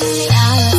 me, out,